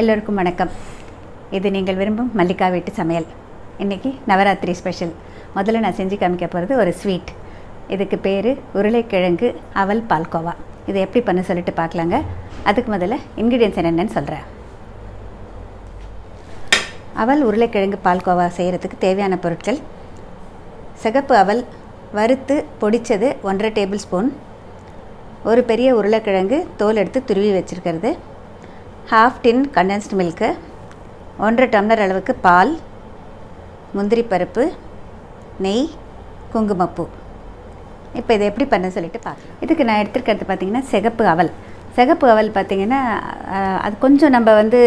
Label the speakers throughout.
Speaker 1: எல்லோருக்கும் வணக்கம். இது நீங்கள் விரும்பும் மல்லிகா வீட்டு சமையல். இன்றைக்கி நவராத்திரி ஸ்பெஷல் முதல்ல நான் செஞ்சு காமிக்க போகிறது ஒரு ஸ்வீட் இதுக்கு பேர் உருளைக்கிழங்கு அவல் பால்கோவா. இது எப்படி பண்ண சொல்லிட்டு பார்க்கலாங்க. அதுக்கு முதல்ல இன்க்ரீடியன்ஸ் என்னென்னு சொல்கிறேன் அவல் உருளைக்கிழங்கு பால்கோவா செய்கிறதுக்கு தேவையான பொருட்கள். சிகப்பு அவல் வறுத்து பொடித்தது ஒன்றரை டேபிள் ஸ்பூன். ஒரு பெரிய உருளைக்கிழங்கு தோல் எடுத்து துருவி வச்சுருக்கிறது. ஹாஃப் டின் கண்டென்ஸ்டு மில்க்கு ஒன்றரை டம்ளர் அளவுக்கு பால் முந்திரி பருப்பு நெய் குங்குமப்பூ. இப்போ இதை எப்படி பண்ண சொல்லிட்டு பார்க்கலாம் இதுக்கு நான் எடுத்துருக்கிறது பார்த்திங்கன்னா சிகப்பு அவல். சிகப்பு அவல் பார்த்திங்கன்னா அது கொஞ்சம் நம்ம வந்து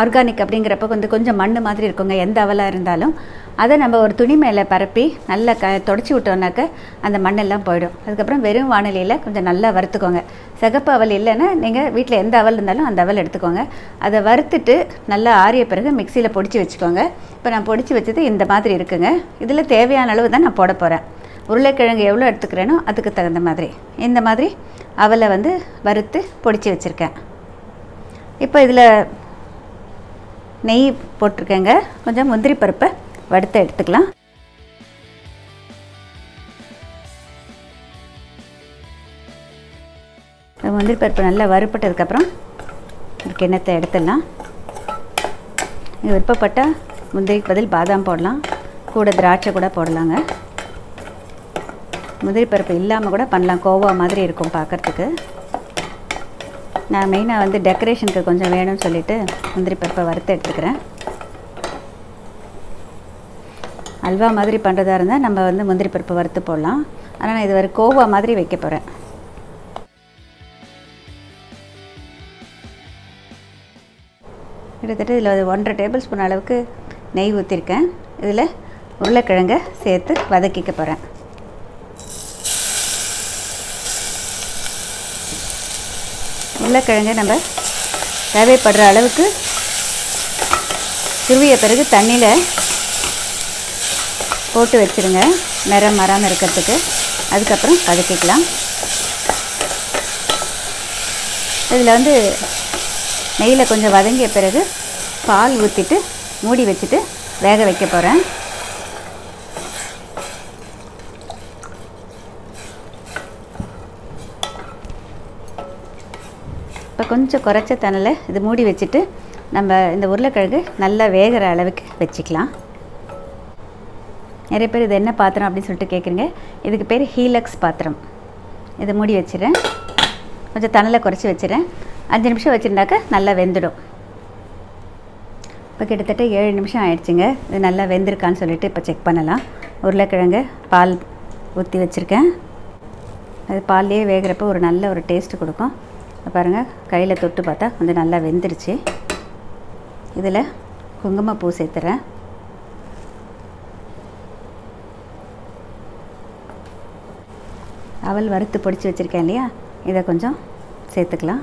Speaker 1: ஆர்கானிக் அப்படிங்கிறப்ப கொஞ்சம் கொஞ்சம் மண் மாதிரி இருக்குங்க எந்த அவலாக இருந்தாலும். அதை நம்ம ஒரு துணி மேலே பரப்பி நல்லா க தொடச்சி விட்டோம்னாக்க அந்த மண்ணெல்லாம் போயிடும். அதுக்கப்புறம் வெறும் வானிலையில் கொஞ்சம் நல்லா வறுத்துக்கோங்க. சிகப்பு அவல் இல்லைன்னா நீங்கள் வீட்டில் எந்த அவல் இருந்தாலும் அந்த அவல் எடுத்துக்கோங்க. அதை வறுத்துட்டு நல்லா ஆறிய பிறகு மிக்சியில் பொடிச்சு வச்சுக்கோங்க. இப்போ நான் பொடிச்சு வச்சது இந்த மாதிரி இருக்குங்க. இதில் தேவையான அளவு தான் நான் போட போகிறேன் உருளைக்கிழங்கு எவ்வளோ எடுத்துக்கிறேனோ அதுக்கு தகுந்த மாதிரி. இந்த மாதிரி அவலை வந்து வறுத்து பொடிச்சு வச்சுருக்கேன். இப்போ இதில் நெய் போட்டிருக்கேங்க. கொஞ்சம் முந்திரி பருப்பை வறுத்து எடுத்துக்கலாம். முந்திரி பருப்பு நல்லா வறுப்பட்டதுக்கப்புறம் கிண்ணத்தை எடுத்துடலாம். விருப்பப்பட்டால் முந்திரிக்கு பதில் பாதாம் போடலாம். கூட திராட்சை கூட போடலாங்க. முந்திரி பருப்பு இல்லாமல் கூட பண்ணலாம். கோவா மாதிரி இருக்கும் பார்க்குறதுக்கு நான் மெயினாக வந்து டெக்கரேஷனுக்கு கொஞ்சம் வேணும்னு சொல்லிவிட்டு முந்திரி பருப்பை வறுத்து எடுத்துக்கிறேன். அல்வா மாதிரி பண்ணுறதா இருந்தால் நம்ம வந்து முந்திரி பருப்பு வறுத்து போடலாம். ஆனால் நான் இது வரை கோவா மாதிரி வைக்க போகிறேன் கிட்டத்தட்ட இதில் ஒரு ஒன்றரை டேபிள் ஸ்பூன் அளவுக்கு நெய் ஊற்றிருக்கேன் இதில் உருளைக்கிழங்கை சேர்த்து வதக்கிக்க போகிறேன் உருளைக்கிழங்கை நம்ம தேவைப்படுற அளவுக்கு துருவிய பிறகு தண்ணியில் போட்டு வச்சுருங்க. நிறம் மாறாமல் இருக்கிறதுக்கு. அதுக்கப்புறம் கதக்கிக்கலாம் இதில் வந்து நெய்யில் கொஞ்சம் வதங்கிய பிறகு பால் ஊற்றிட்டு மூடி வச்சுட்டு வேக வைக்க போகிறேன் கொஞ்சம் குறைச்ச தணலை இது மூடி வச்சுட்டு நம்ம இந்த உருளைக்கிழங்கு நல்லா வேகிற அளவுக்கு வச்சுக்கலாம். நிறைய பேர் இது என்ன பாத்திரம் அப்படின்னு சொல்லிட்டு கேட்குறீங்க இதுக்கு பேர் ஹீலக்ஸ் பாத்திரம். இதை மூடி வச்சிடுறேன். கொஞ்சம் தணலை குறைச்சி வச்சிடுறேன். அஞ்சு நிமிஷம் வச்சுருந்தாக்க நல்லா வெந்துடும். இப்போ கிட்டத்தட்ட ஏழு நிமிஷம் ஆயிடுச்சுங்க. இது நல்லா வெந்திருக்கான்னு சொல்லிட்டு இப்போ செக் பண்ணலாம். உருளைக்கிழங்கு பால் ஊற்றி வச்சுருக்கேன். அது பால்லேயே வேகிறப்ப ஒரு நல்ல ஒரு டேஸ்ட்டு கொடுக்கும். பாருங்கள் கையில் தொட்டு பார்த்தா கொஞ்சம் நல்லா வெந்துருச்சு. இதில் குங்குமப்பூ சேர்த்துறேன். அவல் வறுத்து பொடிச்சு வச்சுருக்கேன் இல்லையா? இதை கொஞ்சம் சேர்த்துக்கலாம்.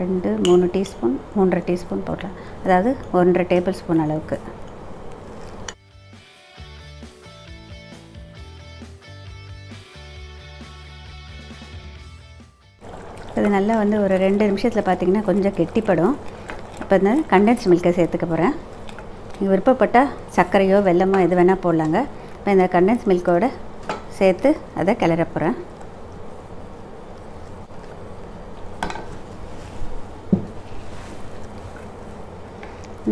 Speaker 1: ரெண்டு மூணு டீஸ்பூன் மூன்றரை டீஸ்பூன் போடலாம் அதாவது ஒன்றரை டேபிள் ஸ்பூன் அளவுக்கு. நல்லா வந்து ஒரு ரெண்டு நிமிஷத்தில் பார்த்தீங்கன்னா கொஞ்சம் கெட்டிப்படும். இப்போ இந்த கண்டென்ஸ் மில்கை சேர்த்துக்க போகிறேன் நீங்கள் விருப்பப்பட்டால் சர்க்கரையோ வெல்லமோ எது வேணால் போடலாங்க. இப்போ இந்த கண்டென்ஸ் மில்கோட சேர்த்து அதை கிளற போகிறேன்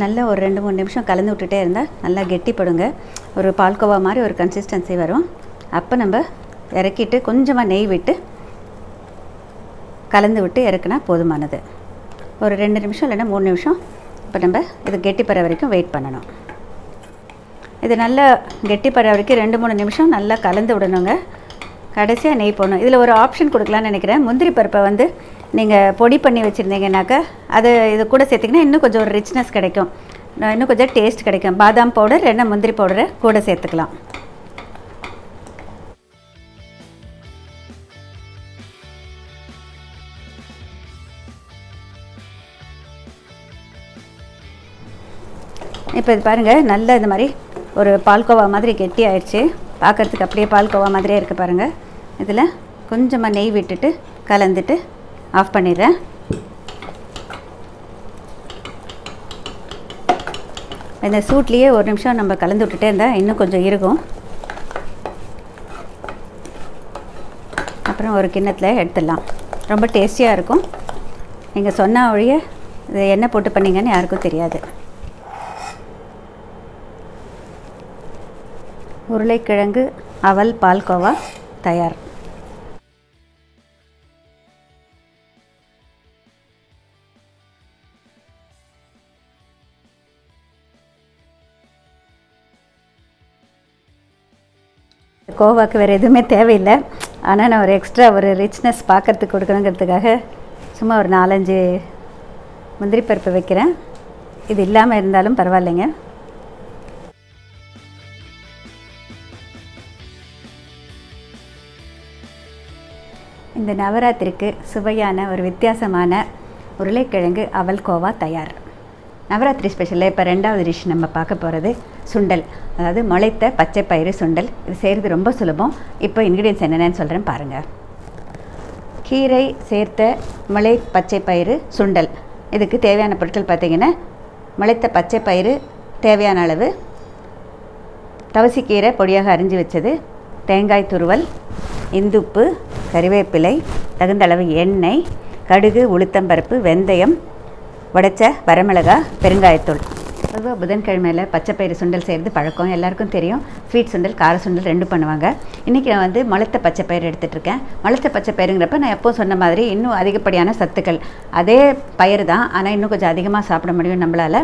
Speaker 1: நல்லா ஒரு ரெண்டு மூணு நிமிஷம் கலந்து விட்டுட்டே இருந்தால் நல்லா கெட்டிப்படுங்க. ஒரு பால்கோவா மாதிரி ஒரு கன்சிஸ்டன்சி வரும். அப்போ நம்ம இறக்கிட்டு கொஞ்சமாக நெய் விட்டு கலந்து விட்டு இறக்குனா போதுமானது. ஒரு ரெண்டு நிமிஷம் இல்லைன்னா மூணு நிமிஷம். இப்போ நம்ம இது கெட்டிப்பற வரைக்கும் வெயிட் பண்ணணும். இது நல்லா கெட்டிப்பற வரைக்கும் ரெண்டு மூணு நிமிஷம் நல்லா கலந்து விடணுங்க. கடைசியாக நெய் போடணும். இதில் ஒரு ஆப்ஷன் கொடுக்கலான்னு நினைக்கிறேன். முந்திரி பருப்பை வந்து நீங்கள் பொடி பண்ணி வச்சுருந்தீங்கன்னாக்கா அது இது கூட சேர்த்திங்கன்னா இன்னும் கொஞ்சம் ஒரு ரிச்னஸ் கிடைக்கும். இன்னும் கொஞ்சம் டேஸ்ட் கிடைக்கும். பாதாம் பவுடர் இல்லைன்னா முந்திரி பவுடரை கூட சேர்த்துக்கலாம். இப்போ இது பாருங்கள் நல்ல இந்த மாதிரி ஒரு பால்கோவா மாதிரி கெட்டி ஆயிடுச்சு. பார்க்குறதுக்கு அப்படியே பால்கோவா மாதிரியே இருக்குது பாருங்கள் இதில் கொஞ்சமாக நெய் விட்டுட்டு கலந்துட்டு ஆஃப் பண்ணிடுறேன். இந்த சூட்லேயே ஒரு நிமிஷம் நம்ம கலந்து விட்டுட்டே இருந்தால் இன்னும் கொஞ்சம் இருக்கும். அப்புறம் ஒரு கிண்ணத்தில் எடுத்துடலாம். ரொம்ப டேஸ்டியாக இருக்கும். நீங்கள் சொன்ன ஒழிய இது என்ன போட்டு பண்ணீங்கன்னு யாருக்கும் தெரியாது. உருளைக்கிழங்கு அவல் பால்கோவா தயார். கோவாக்கு வேறு எதுவுமே தேவையில்லை. ஆனால் நான் ஒரு எக்ஸ்ட்ரா ஒரு ரிச்னஸ் பார்க்கறதுக்கு கொடுக்கணுங்கிறதுக்காக சும்மா ஒரு நாலஞ்சு முந்திரி பருப்பு வைக்கிறேன். இது இல்லாமல் இருந்தாலும் பரவாயில்லைங்க. இந்த நவராத்திரிக்கு சுவையான ஒரு வித்தியாசமான உருளைக்கிழங்கு அவல் கோவா தயார். நவராத்திரி ஸ்பெஷலில் இப்போ ரெண்டாவது டிஷ் நம்ம பார்க்க போகிறது சுண்டல். அதாவது முளைத்த பச்சை பயிறு சுண்டல். இது செய்கிறது ரொம்ப சுலபம். இப்போ இன்க்ரீடியன்ஸ் என்னென்னு சொல்கிறேன் பாருங்கள் கீரை சேர்த்த முளை பச்சை பயிறு சுண்டல். இதுக்கு தேவையான பொருட்கள் பார்த்திங்கன்னா முளைத்த பச்சை பயிறு தேவையான அளவு. தவசிக்கீரை பொடியாக அரிஞ்சு வச்சது. தேங்காய் துருவல். இந்துப்பு கறிவேப்பிலை தகுந்த அளவு எண்ணெய் கடுகு உளுத்தம்பருப்பு வெந்தயம் உடைச்ச வரமிளகா பெருங்காயத்தூள். பொதுவாக புதன்கிழமையில் பச்சைப்பயிறு சுண்டல் செய்கிறது பழக்கம். எல்லாருக்கும் தெரியும். ஸ்வீட் சுண்டல் கார சுண்டல் ரெண்டும் பண்ணுவாங்க. இன்றைக்கி நான் வந்து முளைத்த பச்சைப்பயிறு எடுத்துகிட்டு இருக்கேன். பச்சை பச்சைப்பயிறுங்கிறப்ப நான் எப்போ சொன்ன மாதிரி இன்னும் அதிகப்படியான சத்துக்கள். அதே பயிர் தான். ஆனால் இன்னும் கொஞ்சம் அதிகமாக சாப்பிட முடியும் நம்மளால்.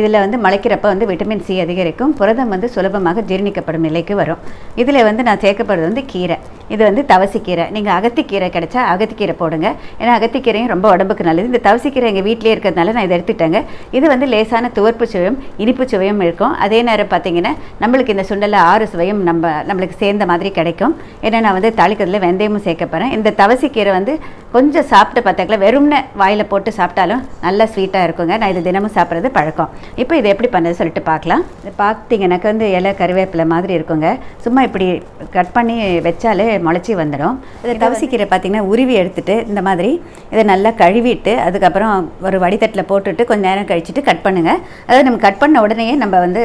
Speaker 1: இதில் வந்து முளைக்கிறப்ப வந்து விட்டமின் சி அதிகரிக்கும். புரதம் வந்து சுலபமாக ஜீரணிக்கப்படும் நிலைக்கு வரும். இதில் வந்து நான் சேர்க்கப்படுறது வந்து கீரை. இது வந்து தவசிக்கீரை. நீங்கள் அகத்திக்கீரை கிடைச்சா அகத்திக்கீரை போடுங்க. ஏன்னா அகத்திக்கீரையும் ரொம்ப உடம்புக்கு நல்லது. இந்த தவசிக்கீரை எங்கள் வீட்டிலே இருக்கிறதுனால நான் இதை எடுத்துட்டேங்க இது வந்து லேசான துவர்ப்பு சுவையும் இனிப்பு சுவையும் இருக்கும். அதே நேரம் பார்த்தீங்கன்னா நம்மளுக்கு இந்த சுண்டலில் ஆறு சுவையும் நம்ம நம்மளுக்கு சேர்ந்த மாதிரி கிடைக்கும். ஏன்னா நான் வந்து தாளிக்கிறதுல வெந்தயமும் சேர்க்க போகிறேன் இந்த தவசிக்கீரை வந்து கொஞ்சம் சாப்பிட்டு பார்த்தாக்கல வெறும்னு வாயில் போட்டு சாப்பிட்டாலும் நல்லா ஸ்வீட்டாக இருக்குங்க. நான் இது தினமும் சாப்பிட்றது பழக்கம். இப்போ இது எப்படி பண்ணுறது சொல்லிட்டு பார்க்கலாம். இது பார்த்தீங்கன்னாக்க வந்து இலை கருவேப்பிலை மாதிரி இருக்குங்க. சும்மா இப்படி கட் பண்ணி வச்சாலே முளைச்சி வந்துடும். இது தவசிக்கீரை பார்த்தீங்கன்னா உருவி எடுத்துட்டு இந்த மாதிரி இதை நல்லா கழுவிட்டு அதுக்கப்புறம் ஒரு வடித்தட்டில் போட்டுட்டு கொஞ்சம் நேரம் கழிச்சிட்டு கட் பண்ணுங்கள் அதாவது நம்ம கட் பண்ண உடனே நம்ம வந்து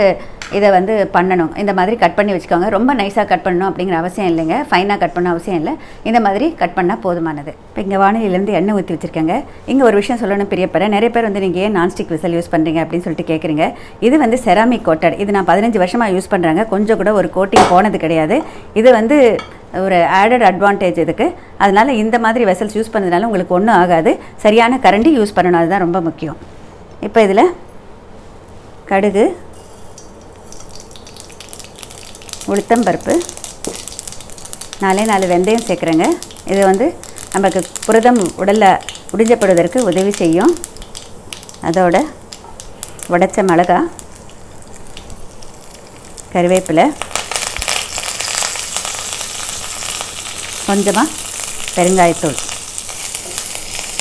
Speaker 1: இதை வந்து பண்ணணும். இந்த மாதிரி கட் பண்ணி வச்சுக்கோங்க. ரொம்ப நைஸாக கட் பண்ணணும் அப்படிங்கிற அவசியம் இல்லைங்க. ஃபைனாக கட் பண்ண அவசியம் இல்லை. இந்த மாதிரி கட் பண்ணால் போதுமானது. இப்போ இங்கே வானிலையிலேருந்து எண்ணெய் ஊற்றி வச்சுருக்கேங்க. இங்கே ஒரு விஷயம் சொல்லணும் பிரியப்படுறேன் நிறைய பேர் வந்து நீங்கள் ஏன் நான்ஸ்டிக் விசல் யூஸ் பண்ணுறீங்க அப்படின்னு சொல்லிட்டு கேட்குறீங்க இது வந்து செராமிக் கோட்டட் இது நான் பதினஞ்சு வருஷமாக யூஸ் பண்ணுறாங்க கொஞ்சம் கூட ஒரு கோட்டிங் போனது கிடையாது. இது வந்து ஒரு ஆடட் அட்வான்டேஜ் இதுக்கு. அதனால் இந்த மாதிரி வெசல்ஸ் யூஸ் பண்ணதுனால உங்களுக்கு ஒன்றும் ஆகாது. சரியான கரண்டி யூஸ் பண்ணணும். அதுதான் ரொம்ப முக்கியம். இப்போ இதில் கடுகு உளுத்தம்பருப்பு நாலே நாலு வெந்தயம் சேர்க்குறேங்க. இது வந்து நமக்கு புரதம் உடலில் உடிஞ்சப்படுவதற்கு உதவி செய்யும். அதோட உடைச்ச மிளகா கருவேப்பிலை கொஞ்சமாக பெருங்காயத்தூள்.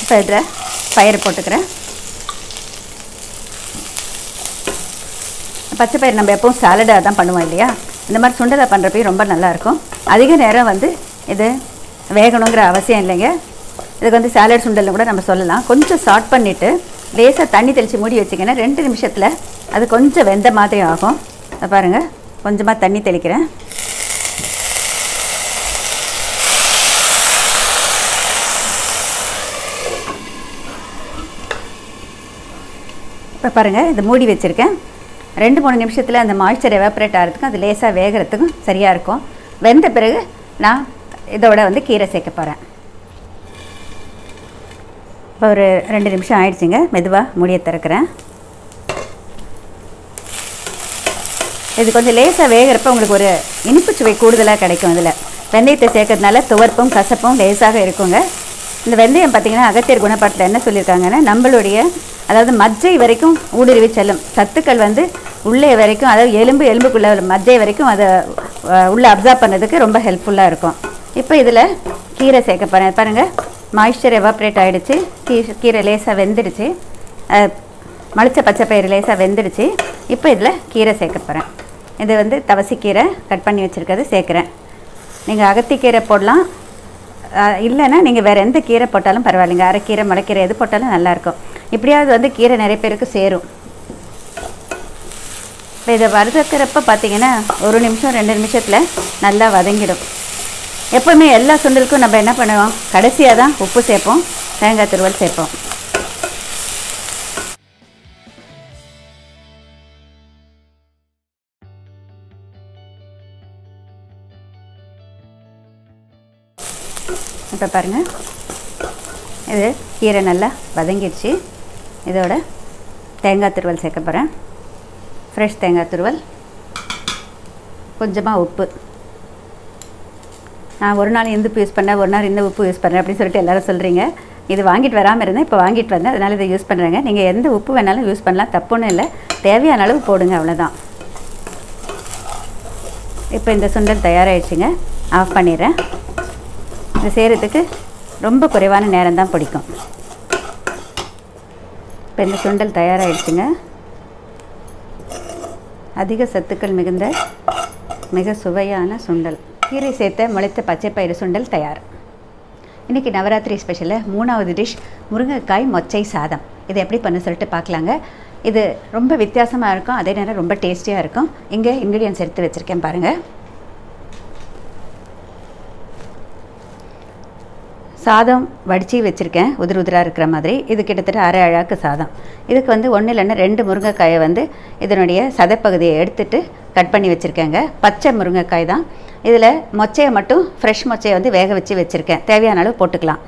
Speaker 1: இப்போ இதில் பயிர் போட்டுக்கிறேன். பச்சை பயிர் நம்ம எப்பவும் சாலடாக தான் பண்ணுவோம் இல்லையா? இந்த மாதிரி சுண்டலை பண்ணுறப்பையும் ரொம்ப நல்லாயிருக்கும் அதிக நேரம் வந்து இது வேகணுங்கிற அவசியம் இல்லைங்க. இதுக்கு வந்து சாலட் சுண்டல்னு கூட நம்ம சொல்லலாம். கொஞ்சம் ஷார்ட் பண்ணிவிட்டு லேசாக தண்ணி தெளித்து மூடி வச்சிங்கன்னா ரெண்டு நிமிஷத்தில் அது கொஞ்சம் வெந்த மாதிரி ஆகும். அதை பாருங்கள் கொஞ்சமாக தண்ணி தெளிக்கிறேன். இப்போ பாருங்கள் இது மூடி வச்சுருக்கேன். ரெண்டு மூணு நிமிஷத்தில் அந்த மாய்ச்சர் எவாப்ரேட் ஆகிறதுக்கும் அது லேசாக வேகிறதுக்கும் சரியாக இருக்கும். வெந்த பிறகு நான் இதோட வந்து கீரை சேர்க்க போகிறேன் இப்போ ஒரு ரெண்டு நிமிஷம் ஆயிடுச்சுங்க. மெதுவாக மூடியை திறக்கிறேன். இது கொஞ்சம் லேசாக வேகிறப்ப உங்களுக்கு ஒரு இனிப்பு சுவை கூடுதலாக கிடைக்கும் இதில். வெந்தயத்தை சேர்க்கறதுனால துவர்ப்பும் கசப்பும் லேசாக இருக்குங்க. இந்த வெந்தயம் பார்த்திங்கன்னா அகத்தியர் குணப்பாட்டில் என்ன சொல்லியிருக்காங்கன்னா நம்மளுடைய அதாவது மஜ்ஜை வரைக்கும் ஊடுருவி செல்லும். சத்துக்கள் வந்து உள்ளே வரைக்கும் அதாவது எலும்பு எலும்புக்குள்ளே மஜ்ஜை வரைக்கும் அதை உள்ளே அப்சர்வ் பண்ணதுக்கு ரொம்ப ஹெல்ப்ஃபுல்லாக இருக்கும். இப்போ இதில் கீரை சேர்க்க போகிறேன் பாருங்கள் மாய்ஸ்சர் எவாப்ரேட் ஆகிடுச்சு கீ கீரை லேசாக வெந்துடுச்சு. மளிச்ச பச்சை பயிறு லேசாக வெந்துடுச்சு. இப்போ இதில் கீரை சேர்க்க போகிறேன் இது வந்து தவசிக்கீரை கட் பண்ணி வச்சுருக்கிறது சேர்க்குறேன். நீங்கள் அகத்திக்கீரை போடலாம். இல்லைன்னா நீங்கள் வேறு எந்த கீரை போட்டாலும் பரவாயில்லைங்க. அரைக்கீரை முளைக்கீரை எது போட்டாலும் நல்லாயிருக்கும் இப்படியாவது வந்து கீரை நிறைய பேருக்கு சேரும். இப்போ இதை வறுத்துக்கிறப்ப பார்த்தீங்கன்னா ஒரு நிமிஷம் ரெண்டு நிமிஷத்தில் நல்லா வதங்கிடும். எப்போவுமே எல்லா சுண்டலுக்கும் நம்ம என்ன பண்ணுவோம்? கடைசியாக தான் உப்பு சேர்ப்போம் தேங்காய் துருவல் சேர்ப்போம். இப்போ பாருங்கள் இது கீரை நல்லா வதங்கிடுச்சு. இதோட தேங்காய் துருவல் சேர்க்க போகிறேன் ஃப்ரெஷ் தேங்காய் துருவல். கொஞ்சமாக உப்பு. ஒரு நாள் இந்த உப்பு யூஸ் பண்ணேன் ஒரு நாள் இந்த உப்பு யூஸ் பண்ணுறேன் அப்படின்னு சொல்லிட்டு எல்லாரும் சொல்கிறீங்க இது வாங்கிட்டு வராமல் இருந்தேன் இப்போ வாங்கிட்டு வந்தேன். அதனால் இதை யூஸ் பண்ணுறேங்க நீங்கள் எந்த உப்பு வேணாலும் யூஸ் பண்ணலாம். தப்புன்னு இல்லை. தேவையான அளவு போடுங்க அவ்வளோதான் இப்போ இந்த சுண்டல் தயாராகிடுச்சுங்க ஆஃப் பண்ணிடுறேன். இது செய்கிறதுக்கு ரொம்ப குறைவான நேரம் தான் பிடிக்கும். இப்போ இந்த சுண்டல் தயாராகிடுச்சுங்க அதிக சத்துக்கள் மிகுந்த மிக சுவையான சுண்டல். கீரை சேர்த்த முளைத்த பச்சை பயிறு சுண்டல் தயார். இன்றைக்கி நவராத்திரி ஸ்பெஷலில் மூணாவது டிஷ் முருங்கைக்காய் மொச்சை சாதம். இதை எப்படி பண்ண சொல்லிட்டு பார்க்கலாங்க. இது ரொம்ப வித்தியாசமாக இருக்கும் அதே நேரம் ரொம்ப டேஸ்டியாக இருக்கும். இங்கே இன்க்ரீடியன்ஸ் எடுத்து வச்சுருக்கேன் பாருங்கள் சாதம் வடித்து வச்சுருக்கேன். உதிர் உதிராக இருக்கிற மாதிரி. இது கிட்டத்தட்ட அரை அழாக்கு சாதம். இதுக்கு வந்து ஒன்று இல்லைன்னா ரெண்டு முருங்கைக்காயை வந்து இதனுடைய சதைப்பகுதியை எடுத்துட்டு கட் பண்ணி வச்சுருக்கேங்க. பச்சை முருங்கைக்காய் தான். இதில் மொச்சையை மட்டும் ஃப்ரெஷ் மொச்சையை வந்து வேக வச்சு வச்சுருக்கேன். தேவையான அளவு போட்டுக்கலாம்.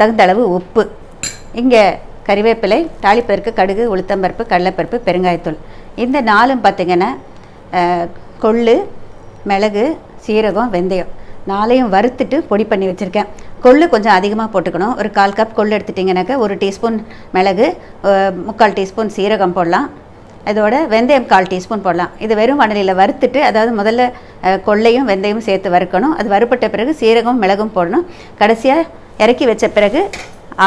Speaker 1: தகுந்த அளவு உப்பு. இங்கே கறிவேப்பிலை தாளிப்பருப்பு கடுகு உளுத்தம்பருப்பு கடலைப்பருப்பு பெருங்காயத்தூள். இந்த நாலும் பார்த்திங்கன்னா கொள்ளு மிளகு சீரகம் வெந்தயம். நாளையும் வறுத்துட்டு பொடி பண்ணி வச்சுருக்கேன். கொள்ளு கொஞ்சம் அதிகமாக போட்டுக்கணும். ஒரு கால் கப் கொள்ளு எடுத்துட்டிங்கனாக்கா ஒரு டீஸ்பூன் மிளகு முக்கால் டீஸ்பூன் சீரகம் போடலாம். இதோட வெந்தயம் கால் டீஸ்பூன் போடலாம். இது வெறும் வானிலையில் வறுத்துட்டு அதாவது முதல்ல கொள்ளையும் வெந்தயமும் சேர்த்து வறுக்கணும். அது வறுப்பட்ட பிறகு சீரகம் மிளகும் போடணும். கடைசியாக இறக்கி வச்ச பிறகு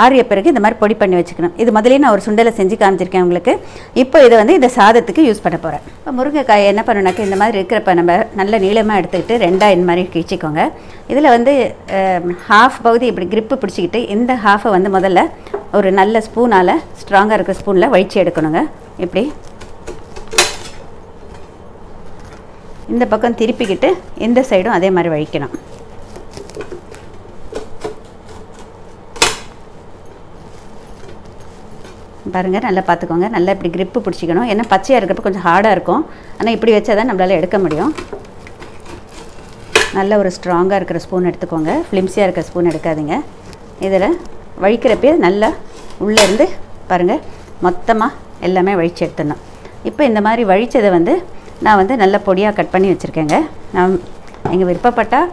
Speaker 1: ஆறிய பிறகு இந்த மாதிரி பொடி பண்ணி வச்சுக்கணும். இது முதலே நான் ஒரு சுண்டலை செஞ்சு காமிச்சிருக்கேன் உங்களுக்கு. இப்போ இதை வந்து இந்த சாதத்துக்கு யூஸ் பண்ண போகிறேன் இப்போ முருங்கைக்காயை என்ன பண்ணணுனாக்கா இந்த மாதிரி இருக்கிறப்ப நம்ம நல்ல நீளமாக எடுத்துக்கிட்டு ரெண்டாக இந்த மாதிரி கிழிச்சிக்கோங்க. இதில் வந்து ஹாஃப் பகுதி இப்படி கிரிப்பு பிடிச்சிக்கிட்டு இந்த ஹாஃபை வந்து முதல்ல ஒரு நல்ல ஸ்பூனால் ஸ்ட்ராங்காக இருக்கிற ஸ்பூனில் வழிச்சு எடுக்கணுங்க. இப்படி. இந்த பக்கம் திருப்பிக்கிட்டு இந்த சைடும் அதே மாதிரி வழிக்கணும். பாருங்கள் நல்லா பார்த்துக்கோங்க. நல்லா இப்படி கிரிப்பு பிடிச்சிக்கணும். ஏன்னா பச்சையாக இருக்கிறப்ப கொஞ்சம் ஹார்டாக இருக்கும். ஆனால் இப்படி வச்சா தான் நம்மளால் எடுக்க முடியும். நல்ல ஒரு ஸ்ட்ராங்காக இருக்கிற ஸ்பூன் எடுத்துக்கோங்க. ஃப்ளிம்ஸியாக இருக்கிற ஸ்பூன் எடுக்காதீங்க. இதில் வழிக்கிறப்பே நல்லா உள்ளேருந்து பாருங்கள் மொத்தமாக எல்லாமே வழித்து எடுத்துடணும். இப்போ இந்த மாதிரி வழித்ததை வந்து நான் வந்து நல்ல பொடியாக கட் பண்ணி வச்சுருக்கேங்க. நான் எங்கள் விருப்பப்பட்டால்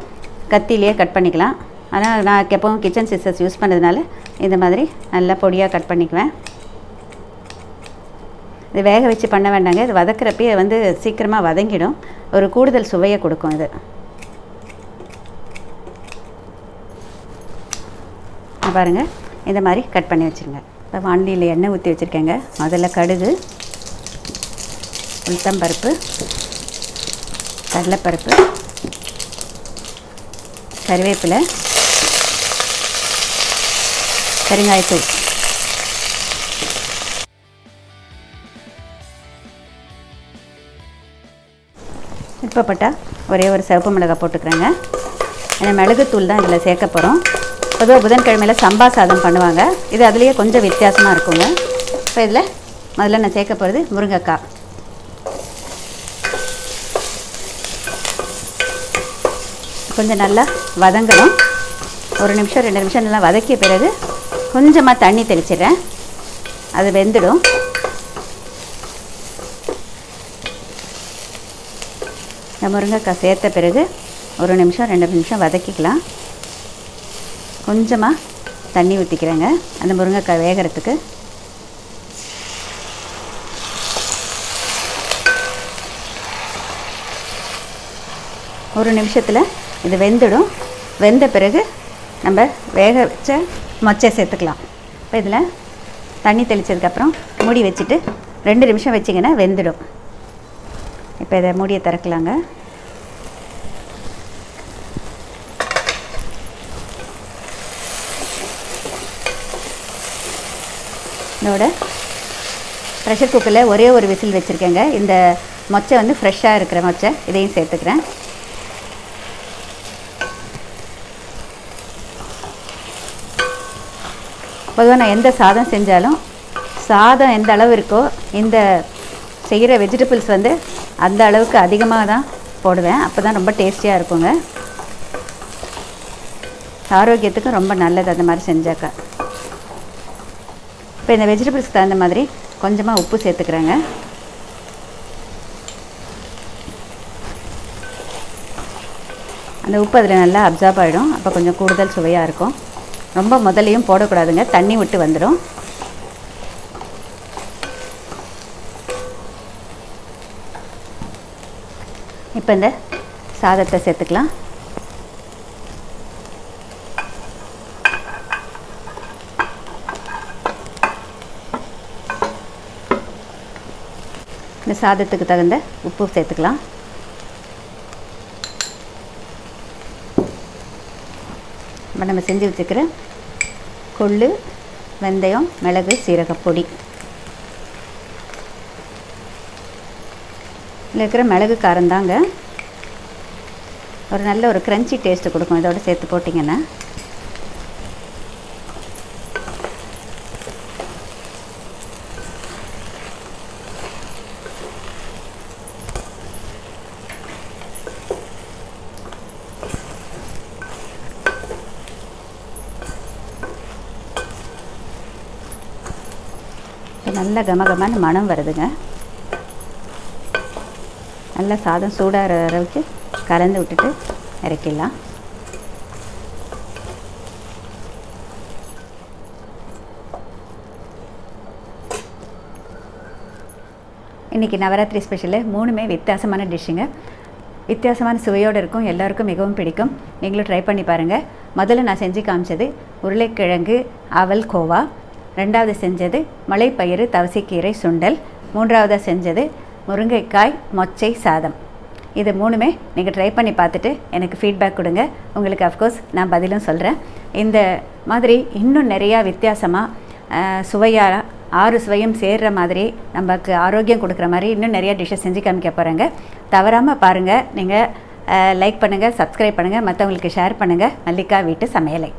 Speaker 1: கத்திலேயே கட் பண்ணிக்கலாம். ஆனால் நான் எப்பவும் கிச்சன் சிஸ்டர்ஸ் யூஸ் பண்ணதுனால இந்த மாதிரி நல்லா பொடியாக கட் பண்ணிக்குவேன். இது வேக வச்சு பண்ண வேண்டாங்க. இது வதக்கிறப்பே வந்து சீக்கிரமாக வதங்கிடும். ஒரு கூடுதல் சுவையை கொடுக்கும் இது. பாருங்கள் பாருங்க. இந்த மாதிரி கட் பண்ணி வச்சுருங்க. இப்போ வாண்டியில் எண்ணெய் ஊற்றி வச்சுருக்கேங்க. முதல்ல கடுகு உளுத்தம்பருப்பு கடலைப்பருப்பு கருவேப்பிலை பெருங்காயத்தூள். விருப்பப்பட்டா ஒரே ஒரு சிவப்பு மிளகாய் போட்டுக்கிறேங்க. ஏன்னா மிளகுத்தூள் தான் இதில் சேர்க்க போகிறோம் பொதுவாக புதன்கிழமையில் சம்பா சாதம் பண்ணுவாங்க. இது அதுலேயே கொஞ்சம் வித்தியாசமாக இருக்குங்க. இப்போ இதில் முதல்ல நான் சேர்க்க போகிறது முருங்கைக்காய். கொஞ்சம் நல்லா வதங்கணும். ஒரு நிமிஷம் ரெண்டு நிமிஷம் நல்லா வதக்கிய பிறகு கொஞ்சமாக தண்ணி தெளிச்சிடுறேன். அது வெந்துடும். இந்த முருங்கைக்காய் சேர்த்த பிறகு ஒரு நிமிஷம் ரெண்டு நிமிஷம் வதக்கிக்கலாம். கொஞ்சமாக தண்ணி ஊற்றிக்கிறேங்க அந்த முருங்கைக்காய் வேகிறதுக்கு. ஒரு நிமிஷத்தில் இது வெந்துடும். வெந்த பிறகு நம்ம வேக வச்ச மொச்சை சேர்த்துக்கலாம். இப்போ இதில் தண்ணி தெளித்ததுக்கப்புறம் மூடி வச்சுட்டு ரெண்டு நிமிஷம் வச்சிங்கன்னா வெந்துடும். இப்போ இதை மூடியை திறக்கலாங்க. இதோட ப்ரெஷர் குக்கரில் ஒரே ஒரு விசில் வச்சுருக்கேங்க. இந்த மொச்சை வந்து ஃப்ரெஷ்ஷாக இருக்கிற மொச்சை. இதையும் சேர்த்துக்கிறேன். பொதுவாக நான் எந்த சாதம் செஞ்சாலும் சாதம் எந்த அளவு இருக்கோ இந்த செய்கிற வெஜிடபிள்ஸ் வந்து அந்த அளவுக்கு அதிகமாக தான் போடுவேன். அப்போ தான் ரொம்ப டேஸ்டியாக இருக்குங்க. ஆரோக்கியத்துக்கும் ரொம்ப நல்லது அந்த மாதிரி செஞ்சாக்கா. இப்போ இந்த வெஜிடபிள்ஸ்க்கு தகுந்த மாதிரி கொஞ்சமாக உப்பு சேர்த்துக்கிறேங்க. அந்த உப்பு அதில் நல்லா அப்சார்ப் ஆகிடும் அப்போ கொஞ்சம் கூடுதல் சுவையாக இருக்கும். ரொம்ப முதலையும் போடக்கூடாதுங்க. தண்ணி விட்டு வந்துடும் இப்போ இந்த சாதத்தை சேர்த்துக்கலாம். இந்த சாதத்துக்கு தகுந்த உப்பு சேர்த்துக்கலாம். இப்போ நம்ம செஞ்சு வச்சுக்கிற கொள்ளு வெந்தயம் மிளகு சீரகப்பொடி. இதில் இருக்கிற மிளகு காரம் தாங்க. ஒரு நல்ல ஒரு க்ரன்ச்சி டேஸ்ட்டு கொடுக்கும். இதோட சேர்த்து போட்டிங்கன்னா. நல்ல கமகமான மனம் வருதுங்க. நல்லா சாதம் சூடாகிற அளவுக்கு கலந்து விட்டுட்டு இறக்கிடலாம். இன்றைக்கி நவராத்திரி ஸ்பெஷலு. மூணுமே வித்தியாசமான டிஷ்ஷுங்க. வித்தியாசமான சுவையோடு இருக்கும். எல்லாருக்கும் மிகவும் பிடிக்கும். நீங்களும் ட்ரை பண்ணி பாருங்கள் முதல்ல நான் செஞ்சு காமிச்சது உருளைக்கிழங்கு அவல் கோவா. ரெண்டாவது செஞ்சது மலைப்பயிறு தவசிக்கீரை சுண்டல். மூன்றாவதாக செஞ்சது முருங்கைக்காய் மொச்சை சாதம். இது மூணுமே நீங்கள் ட்ரை பண்ணி பார்த்துட்டு எனக்கு ஃபீட்பேக் கொடுங்க. உங்களுக்கு அஃப்கோர்ஸ் நான் பதிலும் சொல்கிறேன் இந்த மாதிரி இன்னும் நிறையா வித்தியாசமாக சுவையாக ஆறு சுவையும் சேர்கிற மாதிரி நமக்கு ஆரோக்கியம் கொடுக்குற மாதிரி இன்னும் நிறையா டிஷ்ஷஸ் செஞ்சு காமிக்க போகிறேங்க தவறாமல் பாருங்கள் நீங்கள் லைக் பண்ணுங்கள் சப்ஸ்கிரைப் பண்ணுங்கள் மற்றவங்களுக்கு ஷேர் பண்ணுங்கள் மல்லிகா வீட்டு சமையலை.